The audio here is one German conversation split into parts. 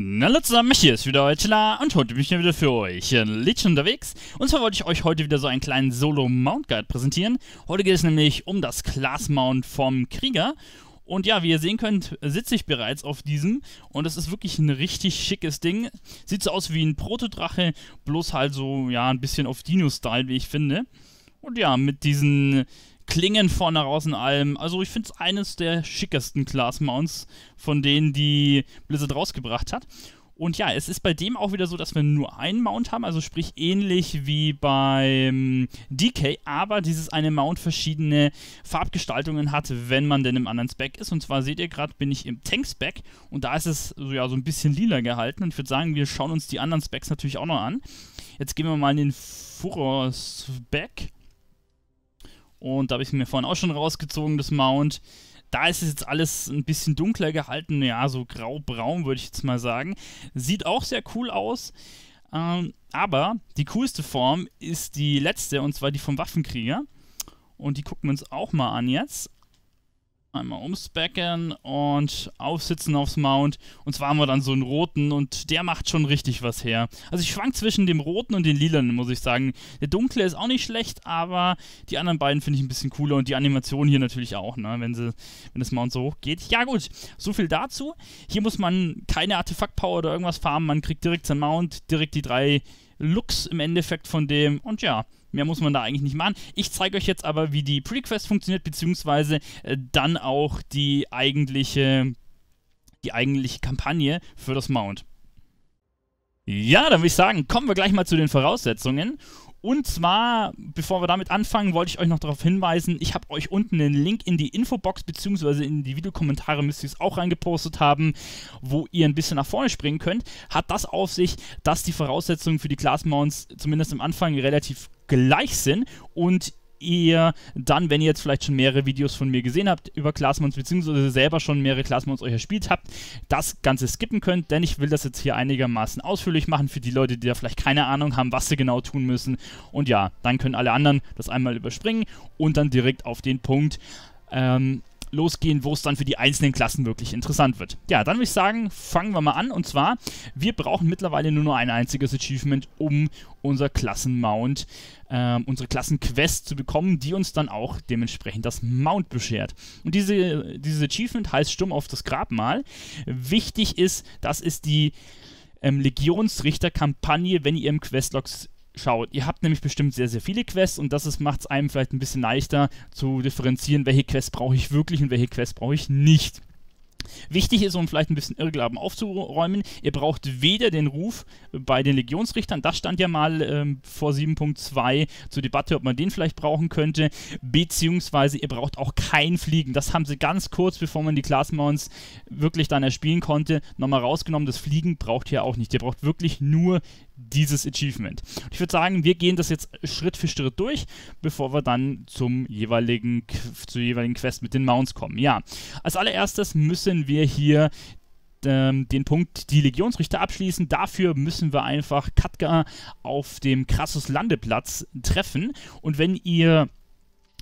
Na hallo zusammen, hier ist wieder Eutela und heute bin ich wieder für euch ein Liedchen unterwegs. Und zwar wollte ich euch heute wieder so einen kleinen Solo-Mount-Guide präsentieren. Heute geht es nämlich um das Class-Mount vom Krieger. Und ja, wie ihr sehen könnt, sitze ich bereits auf diesem und es ist wirklich ein richtig schickes Ding. Sieht so aus wie ein Protodrache, bloß halt so, ja, ein bisschen auf Dino-Style, wie ich finde. Und ja, mit diesen Klingen vorne raus in allem. Also ich finde es eines der schickesten Class Mounts von denen, die Blizzard rausgebracht hat. Und ja, es ist bei dem auch wieder so, dass wir nur einen Mount haben, also sprich ähnlich wie beim DK, aber dieses eine Mount verschiedene Farbgestaltungen hat, wenn man denn im anderen Spec ist. Und zwar seht ihr gerade, bin ich im Tank-Spec und da ist es so, ja, so ein bisschen lila gehalten. Und ich würde sagen, wir schauen uns die anderen Specs natürlich auch noch an. Jetzt gehen wir mal in den Furor-Spec. Und da habe ich mir vorhin auch schon rausgezogen, das Mount. Da ist es jetzt alles ein bisschen dunkler gehalten, ja, so grau-braun würde ich jetzt mal sagen. Sieht auch sehr cool aus. Ähm, aber die coolste Form ist die letzte, und zwar die vom Waffenkrieger. Und die gucken wir uns auch mal an jetzt. Einmal umspecken und aufsitzen aufs Mount. Und zwar haben wir dann so einen roten und der macht schon richtig was her. Also ich schwank zwischen dem roten und den lilanen, muss ich sagen. Der dunkle ist auch nicht schlecht, aber die anderen beiden finde ich ein bisschen cooler und die Animation hier natürlich auch, ne? wenn, sie, wenn das Mount so hoch geht. Ja gut, so viel dazu. Hier muss man keine Artefakt-Power oder irgendwas farmen. Man kriegt direkt sein Mount, direkt die drei Looks im Endeffekt von dem. Und ja, Mehr muss man da eigentlich nicht machen. Ich zeige euch jetzt aber, wie die Prequest funktioniert, beziehungsweise äh, dann auch die eigentliche, die eigentliche Kampagne für das Mount. Ja, dann würde ich sagen, kommen wir gleich mal zu den Voraussetzungen. Und zwar, bevor wir damit anfangen, wollte ich euch noch darauf hinweisen, ich habe euch unten einen Link in die Infobox bzw. in die Videokommentare müsst ihr es auch reingepostet haben, wo ihr ein bisschen nach vorne springen könnt. Hat das auf sich, dass die Voraussetzungen für die Class Mounts zumindest am Anfang relativ gleich sind und ihr dann, wenn ihr jetzt vielleicht schon mehrere Videos von mir gesehen habt über Classmounts, beziehungsweise selber schon mehrere Classmounts euch erspielt habt, das Ganze skippen könnt, denn ich will das jetzt hier einigermaßen ausführlich machen für die Leute, die da vielleicht keine Ahnung haben, was sie genau tun müssen. Und ja, dann können alle anderen das einmal überspringen und dann direkt auf den Punkt ähm, losgehen, wo es dann für die einzelnen Klassen wirklich interessant wird. Ja, dann würde ich sagen, fangen wir mal an. Und zwar, wir brauchen mittlerweile nur noch ein einziges Achievement, um unser Klassenmount, äh, unsere Klassenquest zu bekommen, die uns dann auch dementsprechend das Mount beschert. Und diese, dieses Achievement heißt Stumm auf das Grabmal. Wichtig ist, das ist die ähm, Legionsrichter-Kampagne, wenn ihr im Questlog schaut. Ihr habt nämlich bestimmt sehr, sehr viele Quests und das macht es einem vielleicht ein bisschen leichter zu differenzieren, welche Quests brauche ich wirklich und welche Quests brauche ich nicht. Wichtig ist, um vielleicht ein bisschen Irrglauben aufzuräumen, ihr braucht weder den Ruf bei den Legionsrichtern, das stand ja mal ähm, vor 7.2 zur Debatte, ob man den vielleicht brauchen könnte, beziehungsweise ihr braucht auch kein Fliegen. Das haben sie ganz kurz, bevor man die Class Mounts wirklich dann erspielen konnte, nochmal rausgenommen. Das Fliegen braucht ihr auch nicht. Ihr braucht wirklich nur dieses Achievement. Ich würde sagen, wir gehen das jetzt Schritt für Schritt durch, bevor wir dann zum jeweiligen, zur jeweiligen Quest mit den Mounts kommen. Ja, als allererstes müssen wir hier ähm, den Punkt die Legionsrichter abschließen. Dafür müssen wir einfach Katka auf dem Krassus Landeplatz treffen. Und wenn ihr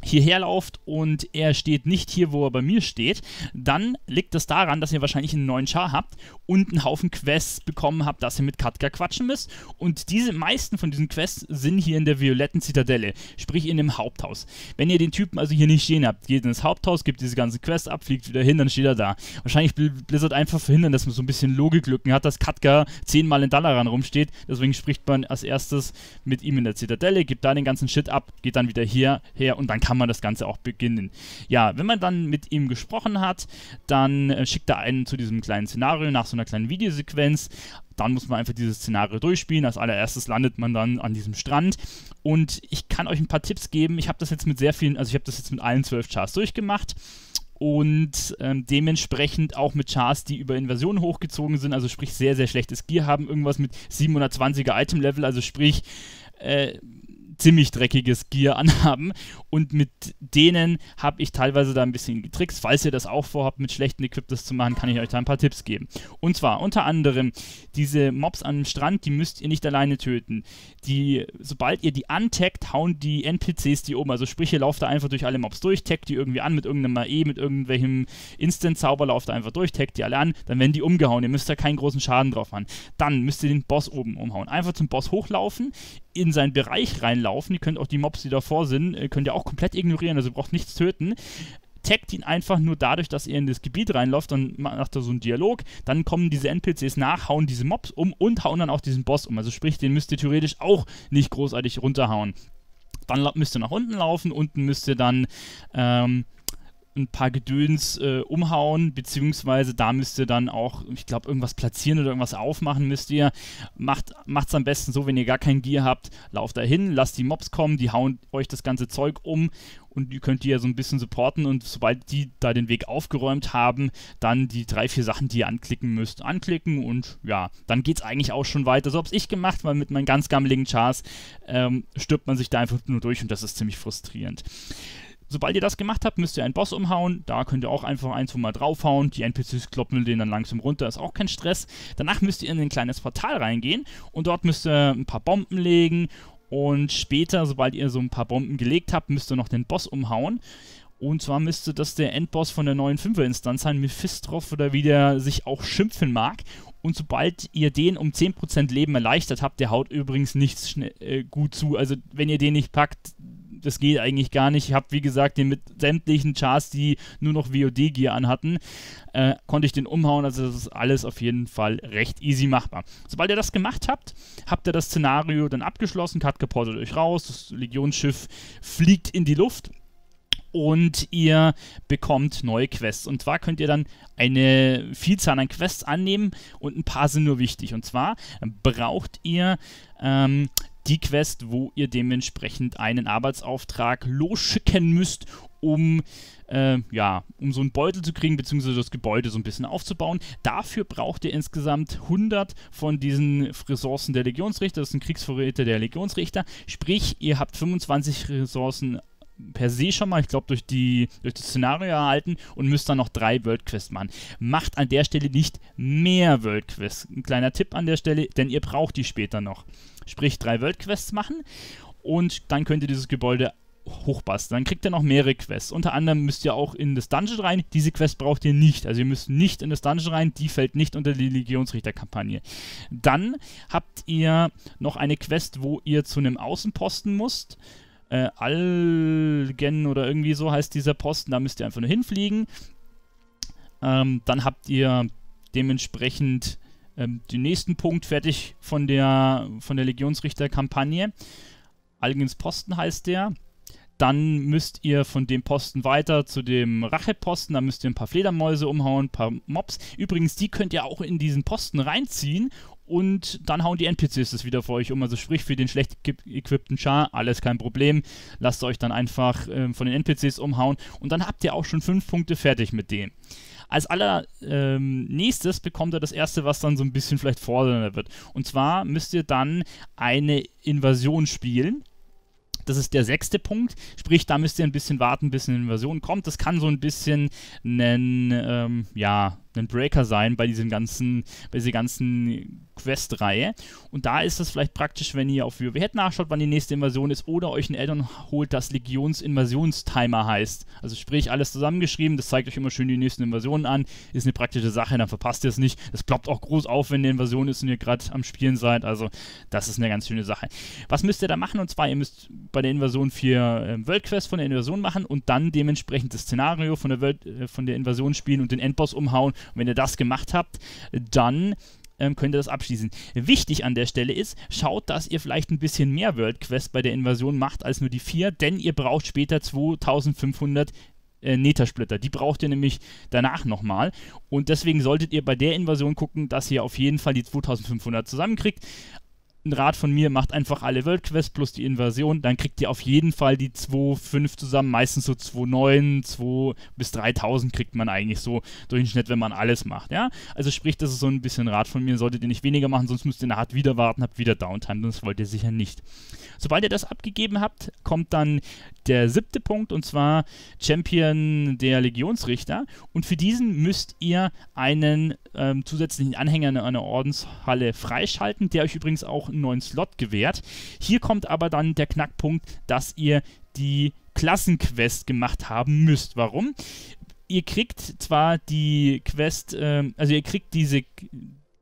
hierher lauft und er steht nicht hier, wo er bei mir steht, dann liegt das daran, dass ihr wahrscheinlich einen neuen Char habt und einen Haufen Quests bekommen habt, dass ihr mit Katka quatschen müsst. Und diese meisten von diesen Quests sind hier in der violetten Zitadelle, sprich in dem Haupthaus. Wenn ihr den Typen also hier nicht stehen habt, geht ins Haupthaus, gibt diese ganzen Quests ab, fliegt wieder hin, dann steht er da. Wahrscheinlich will Blizzard einfach verhindern, dass man so ein bisschen Logiklücken hat, dass Katka zehnmal in Dalaran rumsteht. Deswegen spricht man als erstes mit ihm in der Zitadelle, gibt da den ganzen Shit ab, geht dann wieder hierher und dann kann man das Ganze auch beginnen. Ja, wenn man dann mit ihm gesprochen hat, dann äh, schickt er einen zu diesem kleinen Szenario nach so einer kleinen Videosequenz. Dann muss man einfach dieses Szenario durchspielen. Als allererstes landet man dann an diesem Strand. Und ich kann euch ein paar Tipps geben. Ich habe das jetzt mit sehr vielen, also ich habe das jetzt mit allen zwölf Chars durchgemacht und ähm, dementsprechend auch mit Chars, die über Inversionen hochgezogen sind, also sprich sehr, sehr schlechtes Gear haben, irgendwas mit 720er Item-Level, also sprich äh, ziemlich dreckiges Gear anhaben und mit denen habe ich teilweise da ein bisschen getrickst. Falls ihr das auch vorhabt, mit schlechten Equip zu machen, kann ich euch da ein paar Tipps geben. Und zwar unter anderem diese Mobs am Strand, die müsst ihr nicht alleine töten. Die, sobald ihr die antaggt, hauen die NPCs die um. Also sprich, ihr lauft da einfach durch alle Mobs durch, taggt die irgendwie an mit irgendeinem AE, mit irgendwelchem Instant-Zauber, lauft da einfach durch, taggt die alle an, dann werden die umgehauen. Ihr müsst da keinen großen Schaden drauf machen. Dann müsst ihr den Boss oben umhauen. Einfach zum Boss hochlaufen, in seinen Bereich reinlaufen. Ihr könnt auch die Mobs, die davor sind, äh, könnt ihr auch komplett ignorieren, also ihr braucht nichts töten taggt ihn einfach nur dadurch, dass ihr in das Gebiet reinläuft, dann macht er so einen Dialog, dann kommen diese NPCs nach, hauen diese Mobs um und hauen dann auch diesen Boss um. Also sprich, den müsst ihr theoretisch auch nicht großartig runterhauen. Dann müsst ihr nach unten laufen, unten müsst ihr dann ähm, ein paar Gedöns äh, umhauen, beziehungsweise da müsst ihr dann auch, ich glaube, irgendwas platzieren oder irgendwas aufmachen müsst ihr. Macht es am besten so, wenn ihr gar kein Gear habt, lauft da hin, lasst die Mobs kommen, die hauen euch das ganze Zeug um und die könnt ihr ja so ein bisschen supporten und sobald die da den Weg aufgeräumt haben, dann die drei, vier Sachen, die ihr anklicken müsst, anklicken und ja, dann geht es eigentlich auch schon weiter. So habe ich gemacht, weil mit meinen ganz gammeligen Chars ähm, stirbt man sich da einfach nur durch und das ist ziemlich frustrierend. Sobald ihr das gemacht habt, müsst ihr einen Boss umhauen. Da könnt ihr auch einfach ein, zwei Mal draufhauen. Die NPCs kloppen den dann langsam runter, ist auch kein Stress. Danach müsst ihr in ein kleines Portal reingehen und dort müsst ihr ein paar Bomben legen. Und später, sobald ihr so ein paar Bomben gelegt habt, müsst ihr noch den Boss umhauen. Und zwar müsste das der Endboss von der neuen 5er-Instanz sein, Mephistrov oder wie der sich auch schimpfen mag. Und sobald ihr den um 10% Leben erleichtert habt, der haut übrigens nichts äh, gut zu. Also wenn ihr den nicht packt, das geht eigentlich gar nicht. Ich habe, wie gesagt, den mit sämtlichen Chars, die nur noch VOD-Gear anhatten, äh, konnte ich den umhauen. Also das ist alles auf jeden Fall recht easy machbar. Sobald ihr das gemacht habt, habt ihr das Szenario dann abgeschlossen, katapultet euch raus, das Legionsschiff fliegt in die Luft und ihr bekommt neue Quests. Und zwar könnt ihr dann eine Vielzahl an Quests annehmen und ein paar sind nur wichtig. Und zwar braucht ihr ähm, die Quest, wo ihr dementsprechend einen Arbeitsauftrag losschicken müsst, um äh, ja, um so einen Beutel zu kriegen, beziehungsweise das Gebäude so ein bisschen aufzubauen. Dafür braucht ihr insgesamt 100 von diesen Ressourcen der Legionsrichter. Das sind Kriegsvorräte der Legionsrichter. Sprich, ihr habt 25 Ressourcen per se schon mal, ich glaube, durch, durch das Szenario erhalten und müsst dann noch drei World Quests machen. Macht an der Stelle nicht mehr World Quests. Ein kleiner Tipp an der Stelle, denn ihr braucht die später noch. Sprich, drei World Quests machen und dann könnt ihr dieses Gebäude hochbasteln. Dann kriegt ihr noch mehrere Quests. Unter anderem müsst ihr auch in das Dungeon rein. Diese Quest braucht ihr nicht. Also ihr müsst nicht in das Dungeon rein. Die fällt nicht unter die Legionsrichterkampagne. Dann habt ihr noch eine Quest, wo ihr zu einem Außenposten müsst äh, Algen oder irgendwie so heißt dieser Posten. Da müsst ihr einfach nur hinfliegen. Ähm, dann habt ihr dementsprechend ähm, den nächsten Punkt fertig von der, von der Legionsrichter-Kampagne. Algens Posten heißt der. Dann müsst ihr von dem Posten weiter zu dem Racheposten. Da müsst ihr ein paar Fledermäuse umhauen, ein paar Mobs. Übrigens, die könnt ihr auch in diesen Posten reinziehen und dann hauen die NPCs das wieder für euch um. Also sprich für den schlecht equippten Char, alles kein Problem. Lasst euch dann einfach äh, von den NPCs umhauen und dann habt ihr auch schon fünf Punkte fertig mit dem. Als allernächstes ähm, bekommt ihr das erste, was dann so ein bisschen vielleicht fordernder wird. Und zwar müsst ihr dann eine Invasion spielen. Das ist der sechste Punkt. Sprich, da müsst ihr ein bisschen warten, bis eine Invasion kommt. Das kann so ein bisschen ein, ähm, ja, ein Breaker sein bei diesem ganzen, bei dieser ganzen Quest-Reihe. Und da ist es vielleicht praktisch, wenn ihr auf WoW nachschaut, wann die nächste Invasion ist, oder euch ein Addon holt, das Legions-Invasionstimer heißt. Also sprich, alles zusammengeschrieben, das zeigt euch immer schön die nächsten Invasionen an. Ist eine praktische Sache, dann verpasst ihr es nicht. Das ploppt auch groß auf, wenn eine Invasion ist und ihr gerade am Spielen seid. Also das ist eine ganz schöne Sache. Was müsst ihr da machen? Und zwar, ihr müsst bei der Invasion vier äh, World Quests von der Invasion machen und dann dementsprechend das Szenario von der, World, äh, von der Invasion spielen und den Endboss umhauen. Und wenn ihr das gemacht habt, dann ähm, könnt ihr das abschließen. Wichtig an der Stelle ist, schaut, dass ihr vielleicht ein bisschen mehr World Quest bei der Invasion macht als nur die vier, denn ihr braucht später 2500 äh, Nether-Splitter. Die braucht ihr nämlich danach nochmal. Und deswegen solltet ihr bei der Invasion gucken, dass ihr auf jeden Fall die 2500 zusammenkriegt. Ein Rat von mir, macht einfach alle World Quests plus die Invasion, dann kriegt ihr auf jeden Fall die 2,5 zusammen, meistens so 2,9, 2 bis 3000 kriegt man eigentlich so Durchschnitt, wenn man alles macht, ja. Also sprich, das ist so ein bisschen Rat von mir, solltet ihr nicht weniger machen, sonst müsst ihr eine Art wieder warten, habt wieder Downtime, das wollt ihr sicher nicht. Sobald ihr das abgegeben habt, kommt dann der siebte Punkt und zwar Champion der Legionsrichter und für diesen müsst ihr einen ähm, zusätzlichen Anhänger in einer Ordenshalle freischalten, der euch übrigens auch einen neuen Slot gewährt. Hier kommt aber dann der Knackpunkt, dass ihr die Klassenquest gemacht haben müsst. Warum? Ihr kriegt zwar die Quest, ähm, also ihr kriegt diese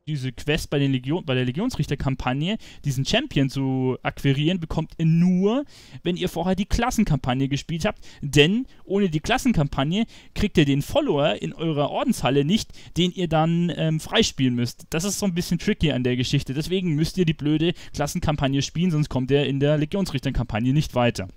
diese Quest bei, den Legion, bei der Legionsrichterkampagne, diesen Champion zu akquirieren, bekommt ihr nur, wenn ihr vorher die Klassenkampagne gespielt habt. Denn ohne die Klassenkampagne kriegt ihr den Follower in eurer Ordenshalle nicht, den ihr dann ähm, freispielen müsst. Das ist so ein bisschen tricky an der Geschichte. Deswegen müsst ihr die blöde Klassenkampagne spielen, sonst kommt ihr in der Legionsrichterkampagne nicht weiter.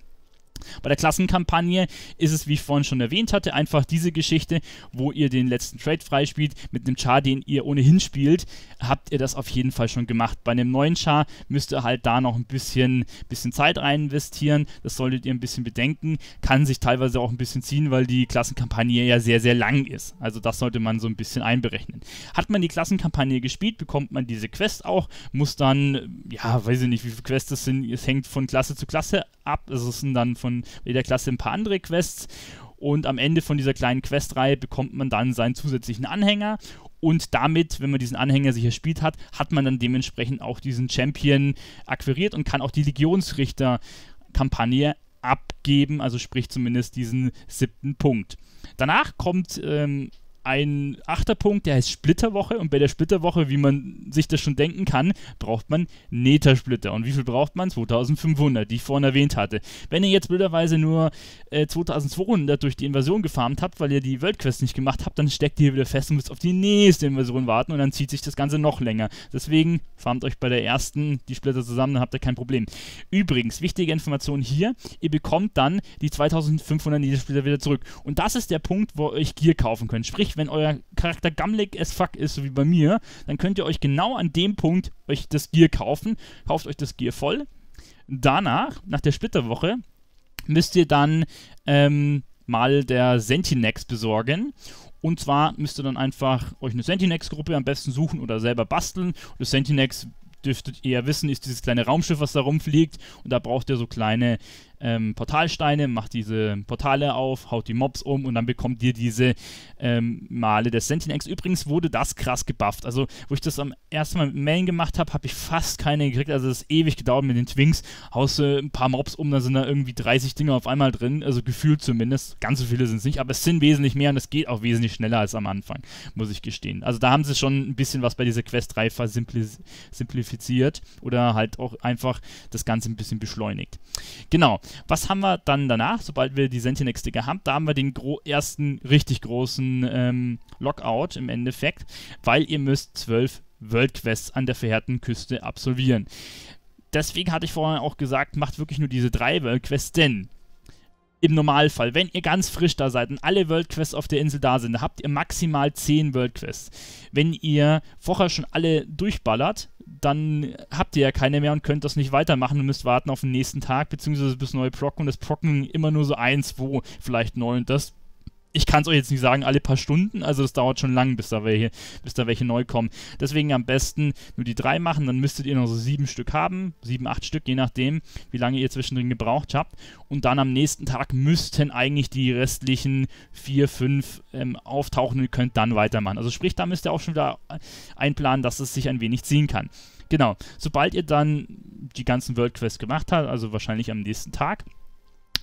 Bei der Klassenkampagne ist es, wie ich vorhin schon erwähnt hatte, einfach diese Geschichte, wo ihr den letzten Trade freispielt. Mit einem Char, den ihr ohnehin spielt, habt ihr das auf jeden Fall schon gemacht. Bei einem neuen Char müsst ihr halt da noch ein bisschen, bisschen Zeit rein investieren. Das solltet ihr ein bisschen bedenken. Kann sich teilweise auch ein bisschen ziehen, weil die Klassenkampagne ja sehr, sehr lang ist. Also das sollte man so ein bisschen einberechnen. Hat man die Klassenkampagne gespielt, bekommt man diese Quest auch, muss dann, ja, weiß ich nicht, wie viele Quests das sind. Es hängt von Klasse zu Klasse ab. Also es sind dann von von jeder Klasse ein paar andere Quests. Und am Ende von dieser kleinen Questreihe bekommt man dann seinen zusätzlichen Anhänger. Und damit, wenn man diesen Anhänger sich erspielt hat, hat man dann dementsprechend auch diesen Champion akquiriert und kann auch die Legionsrichter-Kampagne abgeben, also sprich zumindest diesen siebten Punkt. Danach kommt ähm, ein achter Punkt, der heißt Splitterwoche. Und bei der Splitterwoche, wie man sich das schon denken kann, braucht man Nether-Splitter. Und wie viel braucht man? 2500, die ich vorhin erwähnt hatte. Wenn ihr jetzt blöderweise nur äh, 2200 durch die Invasion gefarmt habt, weil ihr die Worldquest nicht gemacht habt, dann steckt ihr wieder fest und müsst auf die nächste Invasion warten und dann zieht sich das Ganze noch länger. Deswegen farmt euch bei der ersten die Splitter zusammen, dann habt ihr kein Problem. Übrigens, wichtige Information hier, ihr bekommt dann die 2500 Nether-Splitter wieder zurück. Und das ist der Punkt, wo ihr euch Gear kaufen könnt. Sprich, wenn euer Charakter gammelig as fuck ist, so wie bei mir, dann könnt ihr euch genau an dem Punkt euch das Gear kaufen. Kauft euch das Gear voll. Danach, nach der Splitterwoche, müsst ihr dann ähm, mal der Sentinex besorgen. Und zwar müsst ihr dann einfach euch eine Sentinex-Gruppe am besten suchen oder selber basteln. Und das Sentinex dürftet ihr wissen, ist dieses kleine Raumschiff, was da rumfliegt. Und da braucht ihr so kleine ähm, Portalsteine, macht diese Portale auf, haut die Mobs um und dann bekommt ihr diese ähm, Male des Sentinex. Übrigens wurde das krass gebufft. Also, wo ich das am ersten Mal mit Main gemacht habe, habe ich fast keine gekriegt. Also, es ist ewig gedauert mit den Twinks. Haust äh, ein paar Mobs um, dann sind da irgendwie 30 Dinger auf einmal drin. Also, gefühlt zumindest. Ganz so viele sind es nicht, aber es sind wesentlich mehr und es geht auch wesentlich schneller als am Anfang, muss ich gestehen. Also, da haben sie schon ein bisschen was bei dieser Quest 3 versimplifiziert oder halt auch einfach das Ganze ein bisschen beschleunigt. Genau. Was haben wir dann danach, sobald wir die Sentinex-Sticker haben? Da haben wir den ersten richtig großen ähm, Lockout im Endeffekt, weil ihr müsst zwölf World Quests an der verheerten Küste absolvieren. Deswegen hatte ich vorhin auch gesagt, macht wirklich nur diese drei World Quests, denn im Normalfall, wenn ihr ganz frisch da seid und alle World Quests auf der Insel da sind, habt ihr maximal 10 World Quests. Wenn ihr vorher schon alle durchballert, dann habt ihr ja keine mehr und könnt das nicht weitermachen und müsst warten auf den nächsten Tag, beziehungsweise bis neue Procken und das Procken immer nur so ein, zwei, vielleicht neu und das ich kann es euch jetzt nicht sagen, alle paar Stunden, also das dauert schon lang, bis da welche, bis da welche neu kommen. Deswegen am besten nur die drei machen, dann müsstet ihr noch so sieben Stück haben, sieben, acht Stück, je nachdem, wie lange ihr zwischendrin gebraucht habt. Und dann am nächsten Tag müssten eigentlich die restlichen vier, fünf ähm, auftauchen und könnt dann weitermachen. Also sprich, da müsst ihr auch schon wieder einplanen, dass es sich ein wenig ziehen kann. Genau, sobald ihr dann die ganzen World Quests gemacht habt, also wahrscheinlich am nächsten Tag,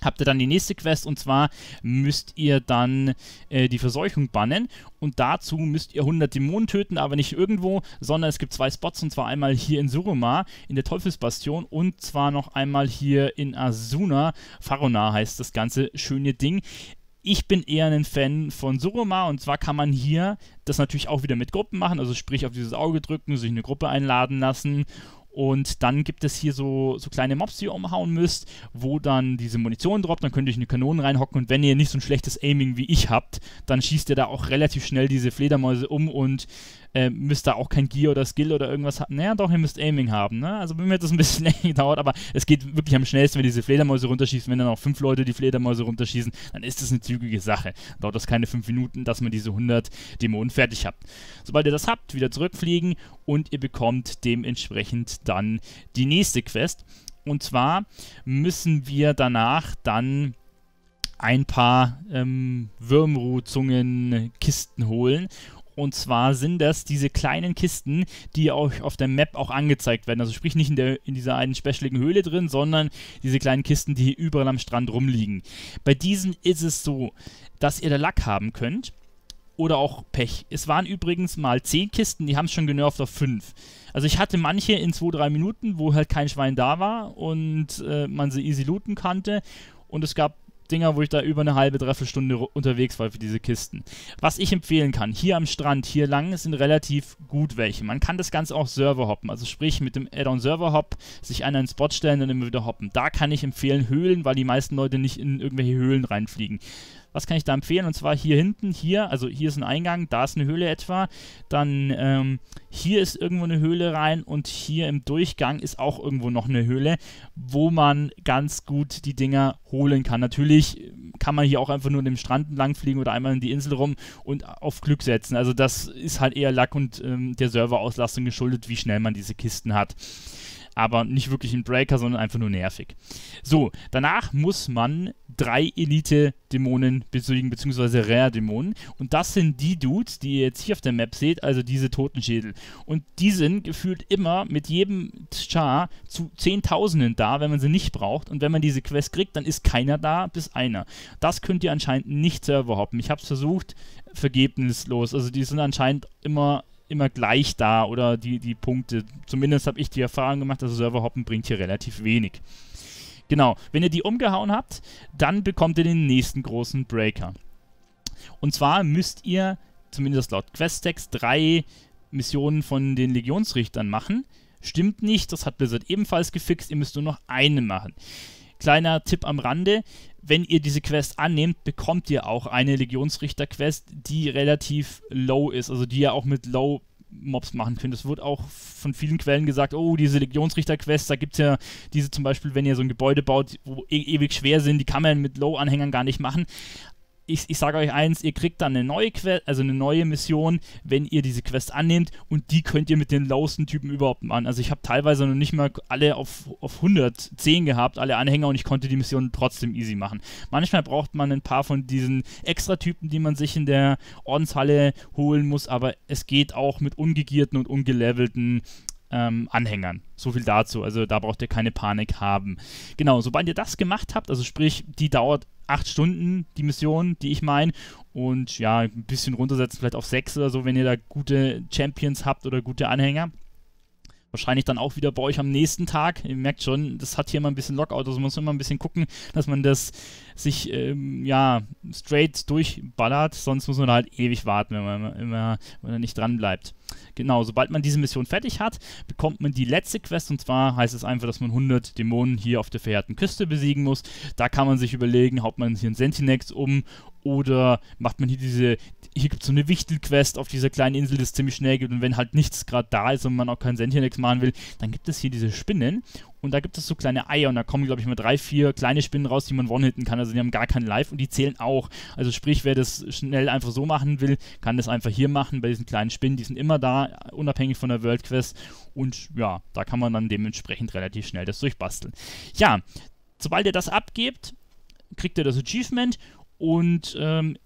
habt ihr dann die nächste Quest und zwar müsst ihr dann äh, die Verseuchung bannen und dazu müsst ihr 100 Dämonen töten, aber nicht irgendwo, sondern es gibt zwei Spots und zwar einmal hier in Suruma in der Teufelsbastion und zwar noch einmal hier in Asuna. Farona heißt das ganze schöne Ding. Ich bin eher ein Fan von Suruma und zwar kann man hier das natürlich auch wieder mit Gruppen machen, also sprich auf dieses Auge drücken, sich eine Gruppe einladen lassen und dann gibt es hier so, so kleine Mobs, die ihr umhauen müsst, wo dann diese Munition droppt. Dann könnt ihr euch eine Kanone reinhocken. Und wenn ihr nicht so ein schlechtes Aiming wie ich habt, dann schießt ihr da auch relativ schnell diese Fledermäuse um und äh, müsst ihr auch kein Gear oder Skill oder irgendwas haben. Naja, doch, ihr müsst Aiming haben. Ne? Also bei mir hat das ein bisschen länger gedauert, aber es geht wirklich am schnellsten, wenn diese Fledermäuse runterschießen. Wenn dann auch fünf Leute die Fledermäuse runterschießen, dann ist das eine zügige Sache. Dauert das keine fünf Minuten, dass man diese 100 Dämonen fertig habt. Sobald ihr das habt, wieder zurückfliegen und ihr bekommt dementsprechend dann die nächste Quest. Und zwar müssen wir danach dann ein paar ähm, Würmruh-Zungen-Kisten holen. Und zwar sind das diese kleinen Kisten, die euch auf der Map auch angezeigt werden. Also sprich nicht in, der, in dieser einen specialigen Höhle drin, sondern diese kleinen Kisten, die hier überall am Strand rumliegen. Bei diesen ist es so, dass ihr da Lack haben könnt oder auch Pech. Es waren übrigens mal 10 Kisten, die haben es schon genervt auf 5. Also ich hatte manche in 2-3 Minuten, wo halt kein Schwein da war und äh, man sie easy looten konnte. Und es gab Dinger, wo ich da über eine halbe, dreiviertel Stunde unterwegs war für diese Kisten. Was ich empfehlen kann, hier am Strand, hier lang, sind relativ gut welche. Man kann das Ganze auch Server hoppen, also sprich mit dem Add-on Server Hop sich an einen Spot stellen und immer wieder hoppen. Da kann ich empfehlen Höhlen, weil die meisten Leute nicht in irgendwelche Höhlen reinfliegen. Was kann ich da empfehlen? Und zwar hier hinten, hier, also hier ist ein Eingang, da ist eine Höhle etwa. Dann ähm, hier ist irgendwo eine Höhle rein und hier im Durchgang ist auch irgendwo noch eine Höhle, wo man ganz gut die Dinger holen kann. Natürlich kann man hier auch einfach nur dem Strand entlang fliegen oder einmal in die Insel rum und auf Glück setzen. Also das ist halt eher Lack und ähm, der Serverauslastung geschuldet, wie schnell man diese Kisten hat aber nicht wirklich ein Breaker, sondern einfach nur nervig. So, danach muss man drei Elite-Dämonen besiegen, beziehungsweise Rare-Dämonen. Und das sind die Dudes, die ihr jetzt hier auf der Map seht, also diese Totenschädel. Und die sind gefühlt immer mit jedem Char zu Zehntausenden da, wenn man sie nicht braucht. Und wenn man diese Quest kriegt, dann ist keiner da, bis einer. Das könnt ihr anscheinend nicht selber hoppen. Ich habe es versucht, vergebnislos. Also die sind anscheinend immer immer gleich da oder die, die Punkte. Zumindest habe ich die Erfahrung gemacht, dass Serverhoppen bringt hier relativ wenig. Genau, wenn ihr die umgehauen habt, dann bekommt ihr den nächsten großen Breaker. Und zwar müsst ihr, zumindest laut Questtext, drei Missionen von den Legionsrichtern machen. Stimmt nicht, das hat Blizzard ebenfalls gefixt, ihr müsst nur noch eine machen. Kleiner Tipp am Rande, wenn ihr diese Quest annehmt, bekommt ihr auch eine Legionsrichter-Quest, die relativ low ist, also die ihr auch mit Low Mobs machen könnt. Es wird auch von vielen Quellen gesagt, oh, diese Legionsrichter-Quest, da gibt es ja diese zum Beispiel, wenn ihr so ein Gebäude baut, wo e ewig schwer sind, die kann man mit Low-Anhängern gar nicht machen ich, ich sage euch eins, ihr kriegt dann eine neue Quest, also eine neue Mission, wenn ihr diese Quest annehmt und die könnt ihr mit den lowsten Typen überhaupt machen. Also ich habe teilweise noch nicht mal alle auf, auf 110 gehabt, alle Anhänger und ich konnte die Mission trotzdem easy machen. Manchmal braucht man ein paar von diesen Extra-Typen, die man sich in der Ordenshalle holen muss, aber es geht auch mit ungegierten und ungelevelten ähm, Anhängern. So viel dazu. Also da braucht ihr keine Panik haben. Genau, sobald ihr das gemacht habt, also sprich, die dauert acht Stunden, die Mission, die ich meine. Und ja, ein bisschen runtersetzen, vielleicht auf sechs oder so, wenn ihr da gute Champions habt oder gute Anhänger. Wahrscheinlich dann auch wieder bei euch am nächsten Tag. Ihr merkt schon, das hat hier immer ein bisschen Lockout, also man muss immer ein bisschen gucken, dass man das sich ähm, ja straight durchballert, sonst muss man halt ewig warten, wenn man immer, wenn man nicht dran bleibt. Genau, sobald man diese Mission fertig hat, bekommt man die letzte Quest und zwar heißt es einfach, dass man 100 Dämonen hier auf der verheerten Küste besiegen muss. Da kann man sich überlegen, haut man hier einen Sentinex um oder macht man hier diese, hier gibt es so eine Wichtelquest auf dieser kleinen Insel, die es ziemlich schnell gibt und wenn halt nichts gerade da ist und man auch keinen Sentinex machen will, dann gibt es hier diese Spinnen und da gibt es so kleine Eier und da kommen, glaube ich, mal drei, vier kleine Spinnen raus, die man one-hitten kann. Also die haben gar kein Live und die zählen auch. Also sprich, wer das schnell einfach so machen will, kann das einfach hier machen bei diesen kleinen Spinnen. Die sind immer da, unabhängig von der World Quest. Und ja, da kann man dann dementsprechend relativ schnell das durchbasteln. Ja, sobald ihr das abgebt, kriegt ihr das Achievement und ähm,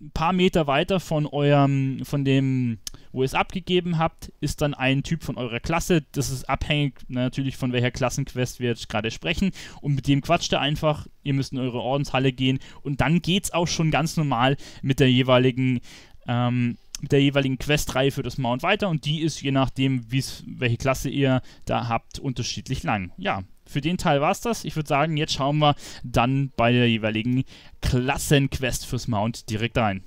ein paar Meter weiter von eurem, von dem, wo ihr es abgegeben habt, ist dann ein Typ von eurer Klasse. Das ist abhängig natürlich von welcher Klassenquest wir jetzt gerade sprechen. Und mit dem quatscht ihr einfach. Ihr müsst in eure Ordenshalle gehen. Und dann geht es auch schon ganz normal mit der jeweiligen ähm, mit der jeweiligen Questreihe für das Mount weiter und die ist je nachdem, welche Klasse ihr da habt, unterschiedlich lang. Ja, für den Teil war es das. Ich würde sagen, jetzt schauen wir dann bei der jeweiligen Klassenquest fürs Mount direkt rein.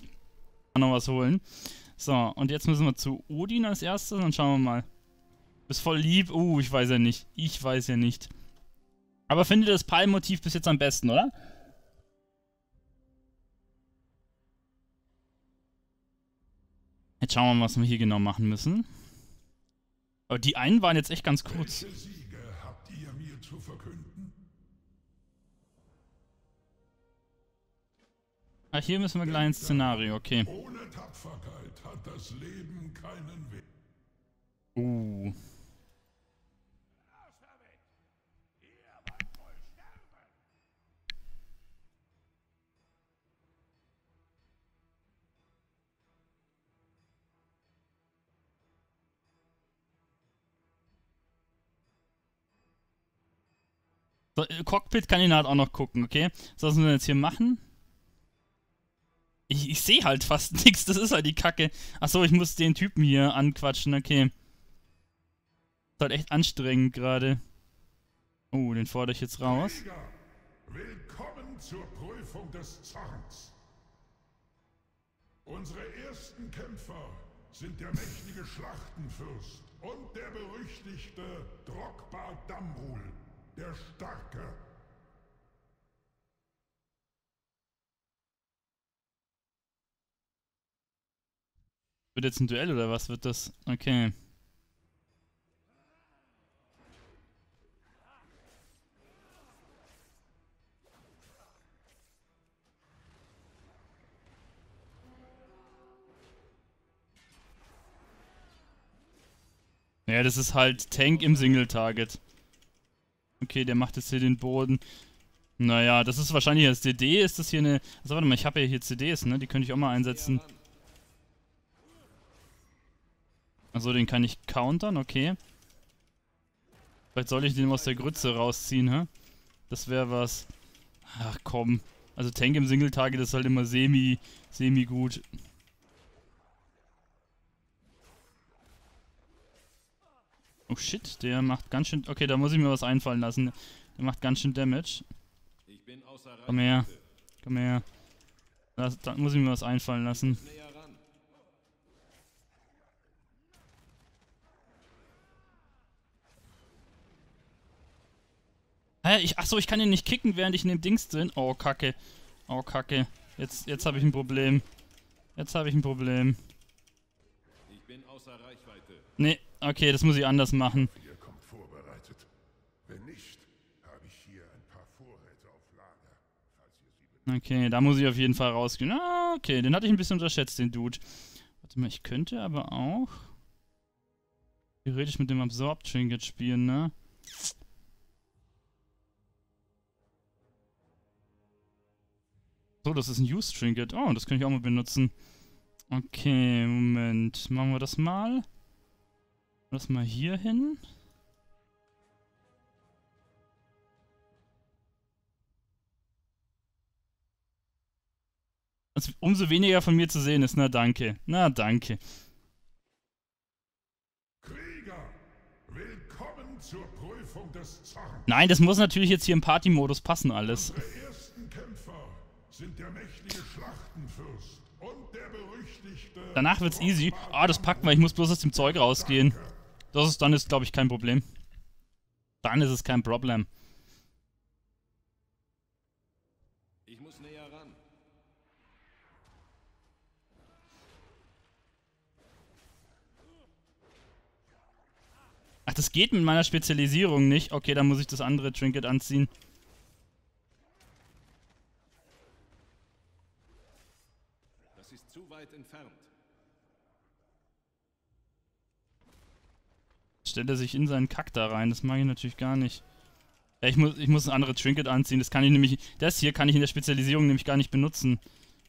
Noch was holen. So, und jetzt müssen wir zu Odin als erstes und schauen wir mal. Bist voll lieb. Uh, ich weiß ja nicht. Ich weiß ja nicht. Aber findet das Palmmotiv bis jetzt am besten, oder? Jetzt schauen wir mal, was wir hier genau machen müssen. Aber die einen waren jetzt echt ganz kurz. Ah, hier müssen wir gleich ins Szenario, okay. Ohne Tapferkeit hat das Leben keinen Weg. Uh. So, äh, Cockpit kann ihn halt auch noch gucken, okay? So, was müssen wir jetzt hier machen? Ich, ich sehe halt fast nichts, das ist halt die Kacke. Achso, ich muss den Typen hier anquatschen, okay. Ist halt echt anstrengend gerade. Oh, den fordere ich jetzt raus. Willkommen zur Prüfung des Zorns. Unsere ersten Kämpfer sind der mächtige Schlachtenfürst und der berüchtigte Drogba Damrul, der Starke. Wird jetzt ein Duell oder was wird das? Okay. Ja, das ist halt Tank im Single-Target. Okay, der macht jetzt hier den Boden. Naja, das ist wahrscheinlich als DD, ist das hier eine... Also warte mal, ich habe ja hier CDs, ne? Die könnte ich auch mal einsetzen. Also den kann ich countern, okay. Vielleicht soll ich den aus der Grütze rausziehen, hä? Das wäre was. Ach komm. Also Tank im Single-Target ist halt immer semi, semi gut. Oh shit, der macht ganz schön... Okay, da muss ich mir was einfallen lassen. Der macht ganz schön Damage. Komm her. Komm her. Da, da muss ich mir was einfallen lassen. Hä, ich, achso, ich kann ihn nicht kicken, während ich in dem Dings drin... Oh, kacke. Oh, kacke. Jetzt, jetzt habe ich ein Problem. Jetzt habe ich ein Problem. Ich bin außer Reichweite. Nee, okay, das muss ich anders machen. Ihr kommt vorbereitet. Wenn nicht, habe ich hier ein paar Vorräte auf Lager, falls ihr sie. Okay, da muss ich auf jeden Fall rausgehen. Ah, okay, den hatte ich ein bisschen unterschätzt, den Dude. Warte mal, ich könnte aber auch theoretisch mit dem Absorb Trinket spielen, ne? So, das ist ein Use Trinket. Oh, das kann ich auch mal benutzen. Okay, Moment. Machen wir das mal. Das mal hier hin. Also, umso weniger von mir zu sehen ist. Na danke. Na danke. Krieger, willkommen zur Prüfung des Zorns. Nein, das muss natürlich jetzt hier im Party-Modus passen alles. Unsere ersten Kämpfer sind der mächtige Schlachtenfürst und der berüchtigte... Danach wird's easy. Ah, das packt man. Ich muss bloß aus dem Zeug rausgehen. Das ist, dann ist, glaube ich, kein Problem. Dann ist es kein Problem. Ich muss näher ran. Ach, das geht mit meiner Spezialisierung nicht. Okay, dann muss ich das andere Trinket anziehen. Das ist zu weit entfernt. Stellt er sich in seinen Kack da rein. Das mag ich natürlich gar nicht. Ja, ich muss, ich muss ein anderes Trinket anziehen. Das kann ich nämlich... Das hier kann ich in der Spezialisierung nämlich gar nicht benutzen.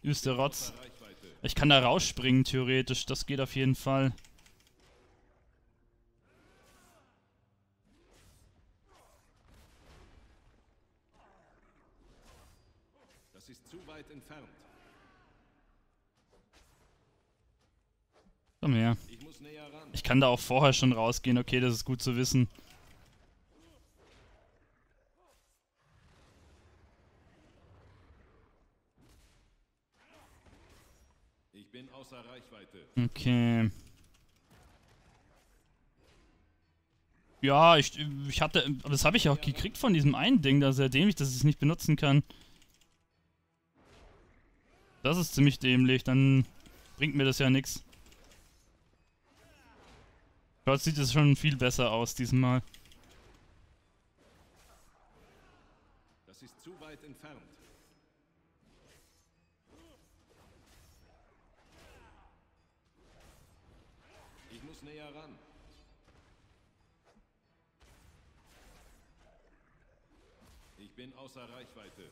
Übste Rotz. Ich kann da rausspringen, theoretisch. Das geht auf jeden Fall. Das ist zu weit entfernt. Komm her. Ich kann da auch vorher schon rausgehen. Okay, das ist gut zu wissen. Ich bin außer Reichweite. Okay. Ja, ich, ich hatte, aber das habe ich ja auch gekriegt von diesem einen Ding, da sehr dämlich, dass ich es nicht benutzen kann. Das ist ziemlich dämlich, dann bringt mir das ja nichts. Dort sieht es schon viel besser aus diesmal. Das ist zu weit entfernt. Ich muss näher ran. Ich bin außer Reichweite.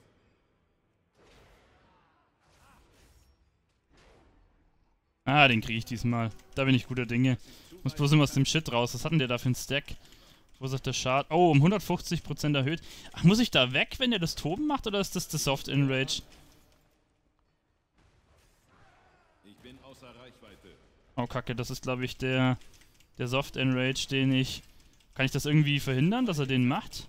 Ah, den kriege ich diesmal. Da bin ich guter Dinge. Muss bloß immer aus dem Shit raus. Was hat denn der da für ein Stack? Wo sagt der Schaden? Oh, um 150% erhöht. Ach, muss ich da weg, wenn der das Toben macht, oder ist das das Soft Enrage? Ich bin außer Reichweite. Oh, kacke, das ist, glaube ich, der, der Soft Enrage, den ich... Kann ich das irgendwie verhindern, dass er den macht?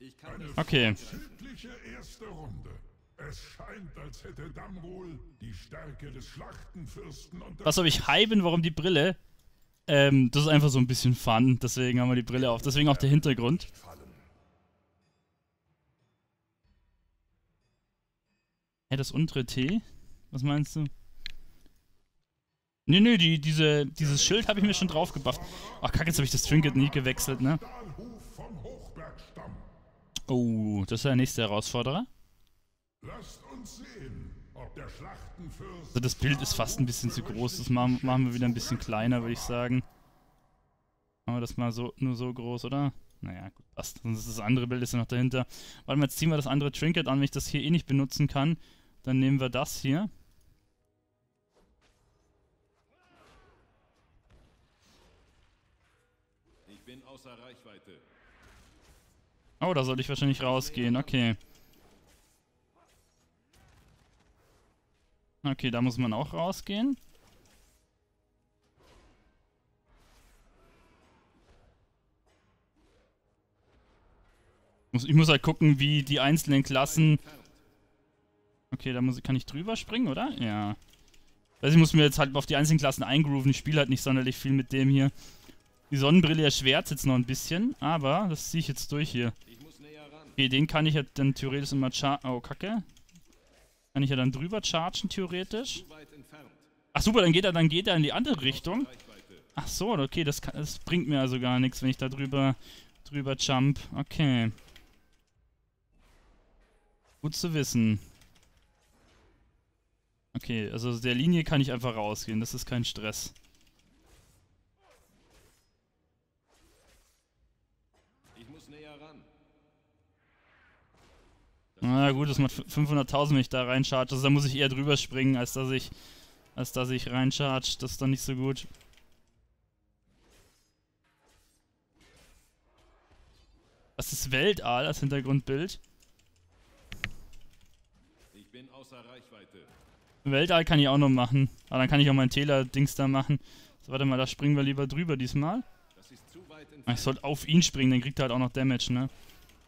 Ich kann Eine nicht Okay. vorzügliche erste Runde. Es scheint, als hätte Damrul die Stärke des Schlachtenfürsten unter Was, ob ich bin, warum die Brille? Ähm, das ist einfach so ein bisschen Fun, deswegen haben wir die Brille auf. Deswegen auch der Hintergrund. Hä, das untere T? Was meinst du? Nee, nee, die, diese, dieses Schild habe ich mir schon drauf gebufft. Ach, kacke, jetzt habe ich das Trinket nie gewechselt, ne? Oh, das ist der nächste Herausforderer. Lasst uns sehen, ob der Schlachtenfürst Also das Bild ist fast ein bisschen zu groß. Das machen, machen wir wieder ein bisschen kleiner, würde ich sagen. Machen wir das mal so, nur so groß, oder? Naja, gut, passt. Sonst ist das andere Bild ist ja noch dahinter. Warte mal, jetzt ziehen wir das andere Trinket an. Wenn ich das hier eh nicht benutzen kann, dann nehmen wir das hier. Oh, da sollte ich wahrscheinlich rausgehen. Okay. Okay, da muss man auch rausgehen. Ich muss halt gucken, wie die einzelnen Klassen... Okay, da muss, kann ich drüber springen, oder? Ja. Also ich muss mir jetzt halt auf die einzelnen Klassen eingrooven. Ich spiele halt nicht sonderlich viel mit dem hier. Die Sonnenbrille erschwert jetzt noch ein bisschen, aber das ziehe ich jetzt durch hier. Okay, den kann ich ja dann theoretisch immer char... Oh, kacke. Kann ich ja dann drüber chargen, theoretisch. Ach super, dann geht er, dann geht er in die andere Richtung. Ach so, okay, das, kann, das bringt mir also gar nichts, wenn ich da drüber, drüber jump. Okay. Gut zu wissen. Okay, also der Linie kann ich einfach rausgehen, das ist kein Stress. Ich muss näher ran. Na gut, das macht 500.000, wenn ich da reincharge. Also da muss ich eher drüber springen, als dass ich, als dass ich reincharge. Das ist dann nicht so gut. Was ist Weltall als Hintergrundbild? Ich bin außer Reichweite. Weltall kann ich auch noch machen. Aber dann kann ich auch mein Täler-Dings da machen. So, warte mal, da springen wir lieber drüber diesmal. Das ist zu weit Ah, Ich sollte auf ihn springen, dann kriegt er halt auch noch Damage, ne?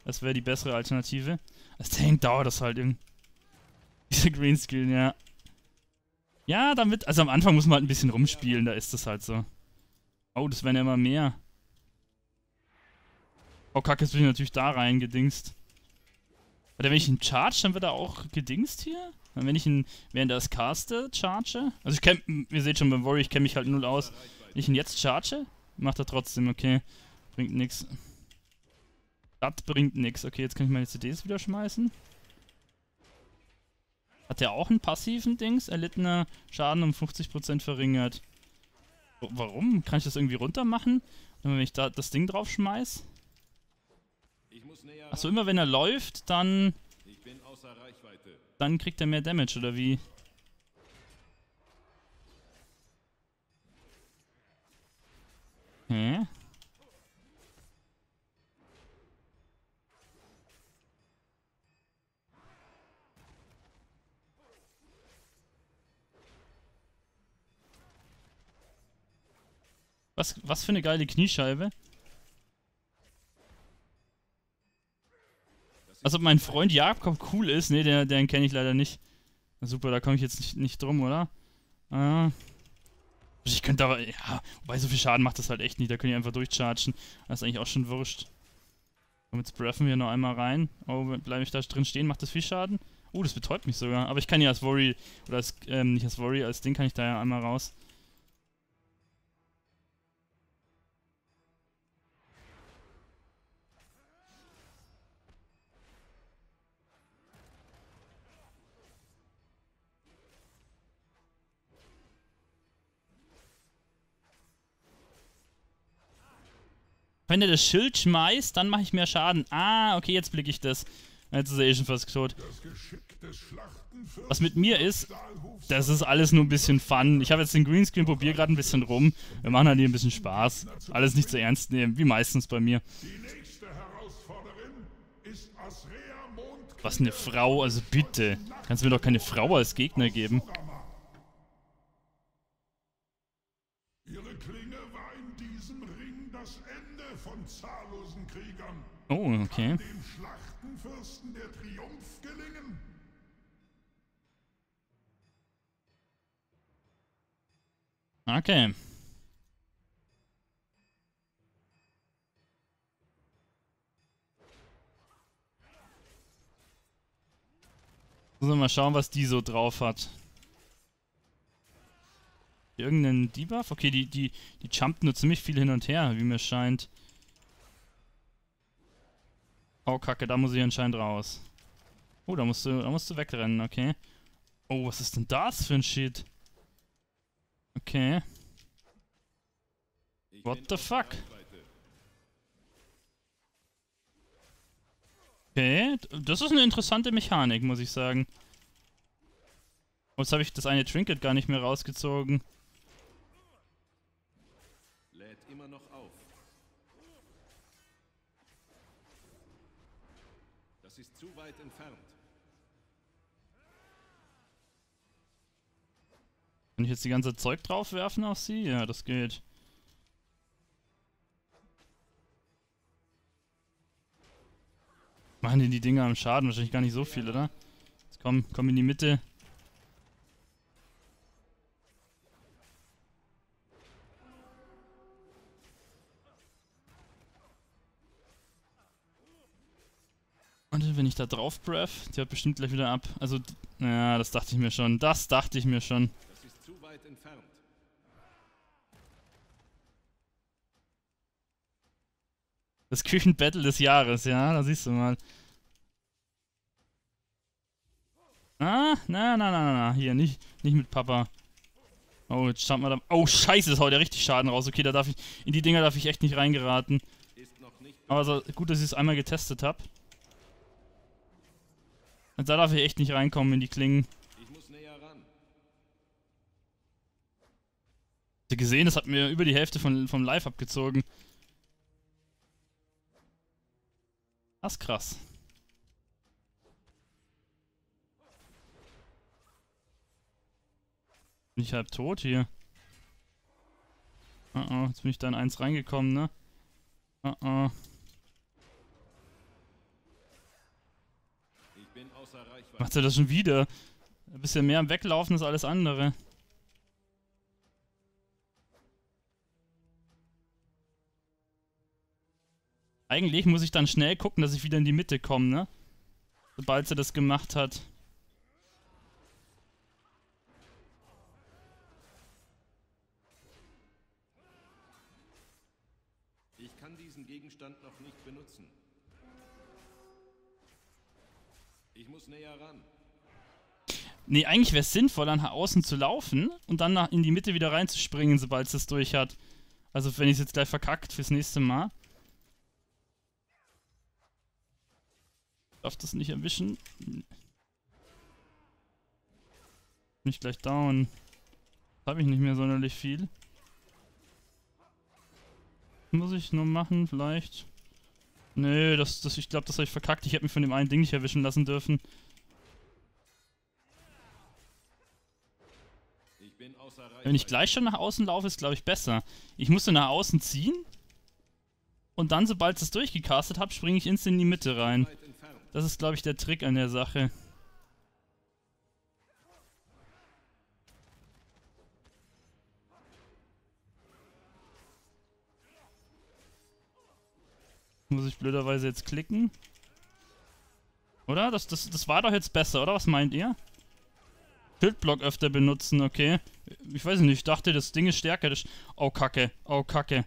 Das wäre die bessere Alternative. Als Tank dauert das halt irgendwie. Dieser Greenscreen, ja. Ja, damit, also am Anfang muss man halt ein bisschen rumspielen, da ist das halt so. Oh, das werden ja immer mehr. Oh, kacke, jetzt bin ich natürlich da reingedingst. Oder wenn ich ihn charge, dann wird er auch gedingst hier? Und wenn ich ihn während er es caste charge? Also ich kenn, ihr seht schon beim Warrior, ich kenne mich halt null aus. Wenn ich ihn jetzt charge, macht er trotzdem, okay. Bringt nix. Das bringt nix. Okay, jetzt kann ich meine CDs wieder schmeißen. Hat der auch einen passiven Dings? Erlittener Schaden um 50% verringert. Warum? Kann ich das irgendwie runter machen? Und wenn ich da das Ding drauf schmeiß? Achso, immer wenn er läuft, dann, dann kriegt er mehr Damage, oder wie? Hä? Was, was für eine geile Kniescheibe. Also ob mein Freund Jakob cool ist, ne, der, den kenne ich leider nicht. Na super, da komme ich jetzt nicht, nicht drum, oder? Ah. Ich könnte aber, ja, wobei so viel Schaden macht das halt echt nicht, da können die einfach durchchargen. Das ist eigentlich auch schon wurscht. Komm, jetzt breffen wir noch einmal rein. Oh, bleibe ich da drin stehen? Macht das viel Schaden? Oh, das betäubt mich sogar. Aber ich kann ja als Worry, oder als, ähm, nicht als Worry, als Ding kann ich da ja einmal raus. Wenn er das Schild schmeißt, dann mache ich mehr Schaden. Ah, okay, jetzt blicke ich das. Jetzt ist er eh schon fast tot. Was mit mir ist, das ist alles nur ein bisschen Fun. Ich habe jetzt den Greenscreen, probiere gerade ein bisschen rum. Wir machen halt hier ein bisschen Spaß. Alles nicht so ernst nehmen, wie meistens bei mir. Was eine Frau, also bitte. Kannst du mir doch keine Frau als Gegner geben. Oh, okay. Dem Schlachtenfürsten der Triumph gelingen? Okay. Müssen wir mal schauen, was die so drauf hat. Irgendeinen Debuff? Okay, die, die, die jumpt nur ziemlich viel hin und her, wie mir scheint. Oh, kacke, da muss ich anscheinend raus. Oh, da musst du, da musst du wegrennen, okay. Oh, was ist denn das für ein Shit? Okay. What the fuck? Okay, das ist eine interessante Mechanik, muss ich sagen. Oh, jetzt habe ich das eine Trinket gar nicht mehr rausgezogen. Kann ich jetzt die ganze Zeug draufwerfen auf sie? Ja, das geht. Machen die die Dinger am Schaden? Wahrscheinlich gar nicht so viel, oder? Jetzt komm, komm in die Mitte. Und wenn ich da drauf breath, die haut bestimmt gleich wieder ab. Also, ja, das dachte ich mir schon. Das dachte ich mir schon. Das ist zu weit entfernt. Das Küchenbattle des Jahres, ja, da siehst du mal. Ah, na, na, na, na, na, hier, nicht, nicht mit Papa. Oh, jetzt schaut mal da. Oh, scheiße, das haut ja richtig Schaden raus. Okay, da darf ich, in die Dinger darf ich echt nicht reingeraten. Aber so, gut, dass ich es einmal getestet habe. Und da darf ich echt nicht reinkommen in die Klingen. Gesehen, das hat mir über die Hälfte von, vom Live abgezogen. Das ist krass. Bin ich halb tot hier? Oh oh, jetzt bin ich da in eins reingekommen, ne? Oh oh. Ich bin außer Reichweite. Macht er das schon wieder? Ein bisschen mehr am Weglaufen als alles andere. Eigentlich muss ich dann schnell gucken, dass ich wieder in die Mitte komme, ne? Sobald sie das gemacht hat. Ich kann diesen Gegenstand noch nicht benutzen. Ich muss näher ran. Nee, eigentlich wäre es sinnvoll, dann nach außen zu laufen und dann in die Mitte wieder reinzuspringen, sobald es das durch hat. Also wenn ich es jetzt gleich verkackt fürs nächste Mal. Darf das nicht erwischen. Bin ich gleich down. Habe ich nicht mehr sonderlich viel. Muss ich nur machen, vielleicht. Nee, das, das, ich glaube, das habe ich verkackt. Ich hätte mich von dem einen Ding nicht erwischen lassen dürfen. Wenn ich gleich schon nach außen laufe, ist glaube ich besser. Ich musste nach außen ziehen und dann, sobald ich es durchgecastet habe, springe ich instant in die Mitte rein. Das ist glaube ich der Trick an der Sache. Muss ich blöderweise jetzt klicken? Oder? Das, das, das war doch jetzt besser, oder? Was meint ihr? Schildblock öfter benutzen, okay. Ich weiß nicht, ich dachte, das Ding ist stärker. Das oh, Kacke. Oh, Kacke.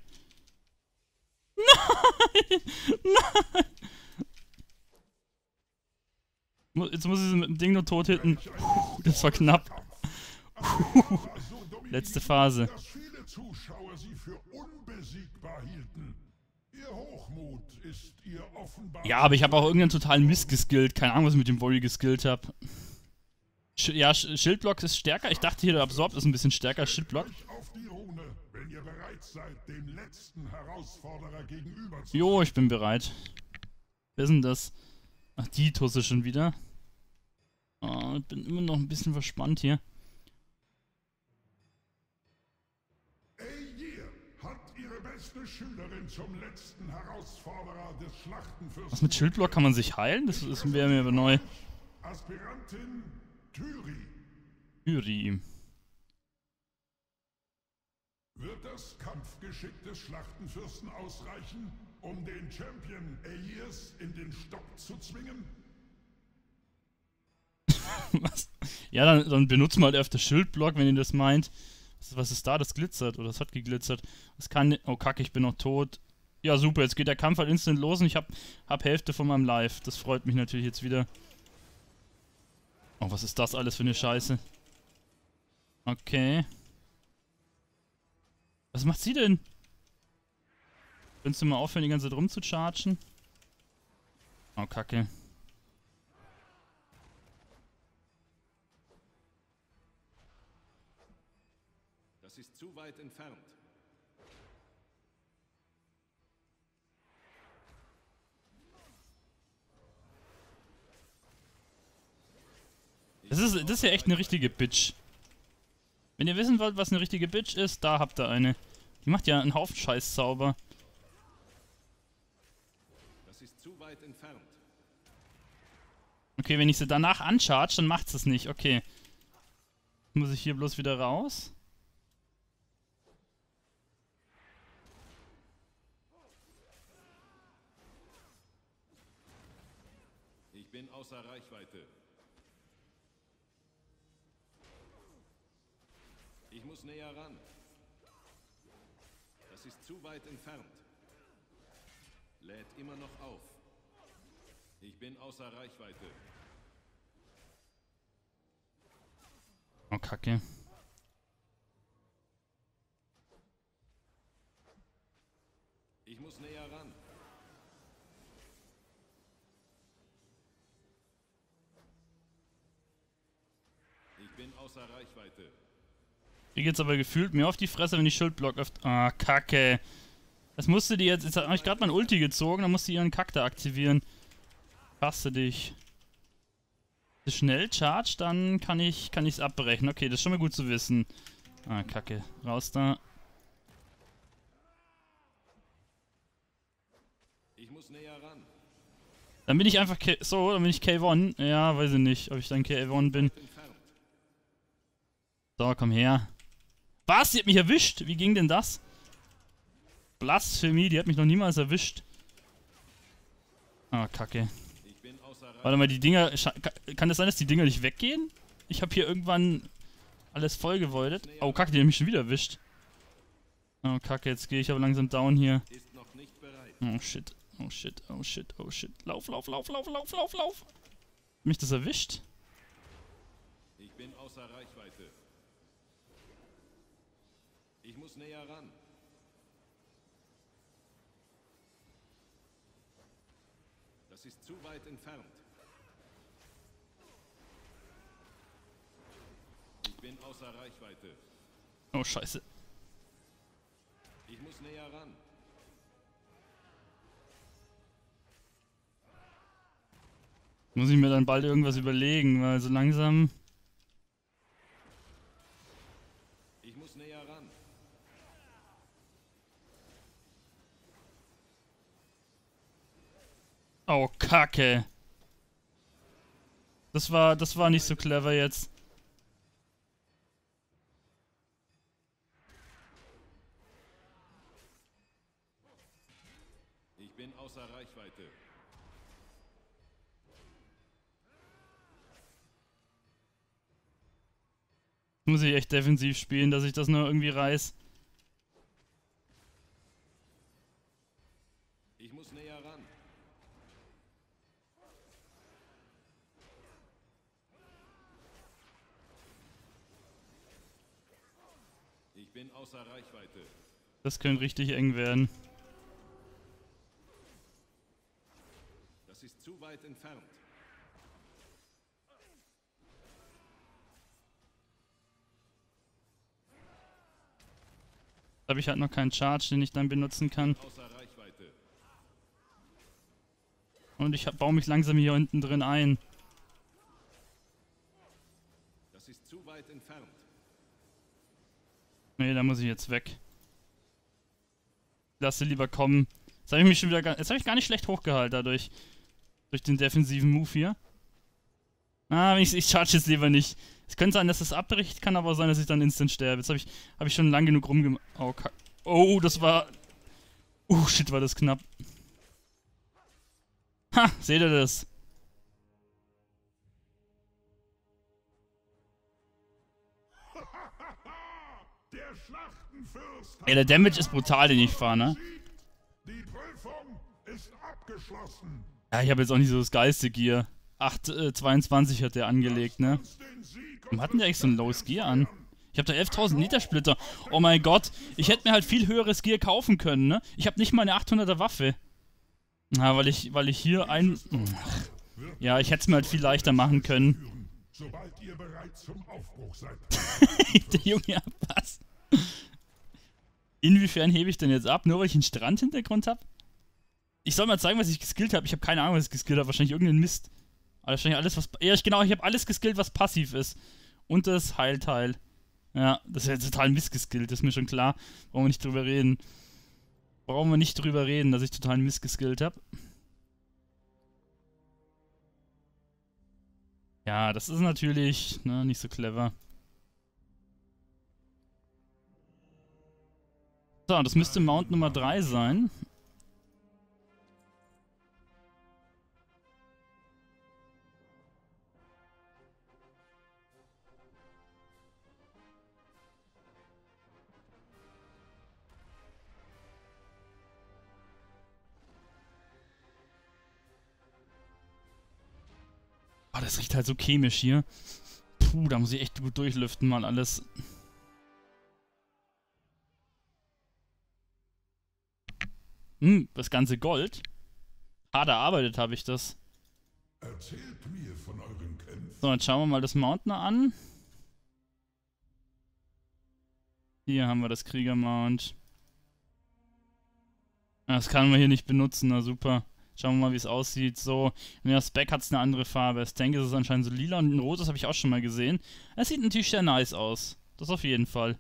Nein! Nein! Jetzt muss ich sie mit dem Ding nur tot hitten. Das war knapp. Letzte Phase. Zuschauer sie für unbesiegbar hielten. Ihr Hochmut ist ihr offenbar... Ja, aber ich habe auch irgendeinen totalen Mist geskillt. Keine Ahnung, was ich mit dem Volley geskillt habe. Sch ja, Sch Schildblock ist stärker. Ich dachte hier, der Absorb ist ein bisschen stärker. Schildblock. Jo, ich bin bereit. Wer ist denn das? Ach, die Tusse schon wieder. Oh, ich bin immer noch ein bisschen verspannt hier. Aegir hat ihre beste Schülerin zum letzten Herausforderer des Schlachtenfürsten. Was mit Schildblock kann man sich heilen? Das, das wäre mir aber neu. Aspirantin Thyri. Yuri. Wird das Kampfgeschick des Schlachtenfürsten ausreichen, um den Champion Aegirs in den Stock zu zwingen? Was? Ja, dann, dann benutzt mal halt öfter Schildblock, wenn ihr das meint. Was, ist da? Das glitzert oder das hat geglitzert. Das kann. Oh Kacke, ich bin noch tot. Ja, super, jetzt geht der Kampf halt instant los und ich hab, hab Hälfte von meinem Live. Das freut mich natürlich jetzt wieder. Oh, was ist das alles für eine Scheiße? Okay. Was macht sie denn? Könntest du mal aufhören, die ganze Zeit rumzuchargen? Oh, Kacke. Das ist zu weit entfernt. Das ist, das ist ja echt eine richtige Bitch. Wenn ihr wissen wollt, was eine richtige Bitch ist, da habt ihr eine. Die macht ja einen Haufen Scheißzauber. Okay, wenn ich sie danach uncharge, dann macht's es nicht. Okay. Muss ich hier bloß wieder raus? Ich bin außer Reichweite. Ich muss näher ran. Das ist zu weit entfernt. Lädt immer noch auf. Ich bin außer Reichweite. Oh, Kacke. Ich muss näher ran. Ich bin außer Reichweite. Hier geht's aber gefühlt mir auf die Fresse, wenn die Schildblock öfter. Ah, Kacke. Das musste die jetzt. Jetzt habe ich gerade mein Ulti gezogen, dann musste die ihren Kack da aktivieren. Hasse dich. Schnell charge, dann kann ich kann ich's abbrechen. Okay, das ist schon mal gut zu wissen. Ah, Kacke. Raus da. Ich muss näher ran. Dann bin ich einfach K so, dann bin ich K1. Ja, weiß ich nicht, ob ich dann K1 bin. So, komm her. Was? Die hat mich erwischt? Wie ging denn das? Blasphemie, die hat mich noch niemals erwischt. Ah, kacke. Ich bin außer Reichweite. Warte mal, die Dinger. Kann das sein, dass die Dinger nicht weggehen? Ich habe hier irgendwann alles vollgewoldet. Oh, kacke, die haben mich schon wieder erwischt. Oh, kacke, jetzt gehe ich aber langsam down hier. Oh, shit. Oh, shit. Oh, shit. Oh, shit. Lauf, lauf, lauf, lauf, lauf, lauf, lauf. Mich das erwischt? Ich bin außer Reichweite. Ich muss näher ran. Das ist zu weit entfernt. Bin außer Reichweite. Oh, scheiße. Ich muss näher ran. Muss ich mir dann bald irgendwas überlegen, weil so langsam. Ich muss näher ran. Oh, Kacke. Das war, das war nicht so clever jetzt. Muss ich echt defensiv spielen, dass ich das nur irgendwie reiß. Ich muss näher ran. Ich bin außer Reichweite. Das könnte richtig eng werden. Das ist zu weit entfernt. Habe ich halt noch keinen Charge, den ich dann benutzen kann. Und ich baue mich langsam hier unten drin ein. Das ist zu weit entfernt. Nee, da muss ich jetzt weg. Lasse lieber kommen. Jetzt habe ich mich schon wieder gar, jetzt habe ich gar nicht schlecht hochgehalten dadurch. Durch den defensiven Move hier. Ah, ich, ich charge jetzt lieber nicht. Es könnte sein, dass es abbricht, kann aber sein, dass ich dann instant sterbe. Jetzt habe ich, hab ich schon lang genug rumgemacht. Oh, kack. oh, das war... Oh, shit, war das knapp. Ha, seht ihr das? Ey, der Damage ist brutal, den ich fahre, ne? Ja, ich habe jetzt auch nicht so das geilste Gear. 8, äh, 22 hat der angelegt, ne? Warum hatten die eigentlich so ein lowes Gear an? Ich habe da 11.000 Liter Splitter. Oh mein Gott. Ich hätte mir halt viel höheres Gear kaufen können, ne? Ich habe nicht mal eine 800er Waffe. Na, weil ich, weil ich hier ein... Ja, ich hätte es mir halt viel leichter machen können. sobald ihr bereit zum Aufbruch seid. Der Junge, was? Inwiefern hebe ich denn jetzt ab? Nur weil ich einen Strandhintergrund habe? Ich soll mal zeigen, was ich geskillt habe. Ich habe keine Ahnung, was ich geskillt habe. Wahrscheinlich irgendeinen Mist. Wahrscheinlich alles, was... Ja, ich, genau, ich habe alles geskillt, was passiv ist. Und das Heilteil. Ja, das ist ja total missgeskillt, ist mir schon klar. Brauchen wir nicht drüber reden. Brauchen wir nicht drüber reden, dass ich total missgeskillt habe. Ja, das ist natürlich ne, nicht so clever. So, das müsste Mount Nummer 3 sein. Oh, das riecht halt so chemisch hier. Puh, da muss ich echt gut durchlüften, mal alles. Hm, das ganze Gold. Hart erarbeitet habe ich das. Erzählt mir von euren Kämpfen. So, jetzt schauen wir mal das Mountner an. Hier haben wir das Kriegermount. Das kann man hier nicht benutzen, na super. Schauen wir mal, wie es aussieht. So, ja, Spec hat es eine andere Farbe. Das Tank ist es anscheinend so lila und ein rotes habe ich auch schon mal gesehen. Es sieht natürlich sehr nice aus. Das auf jeden Fall.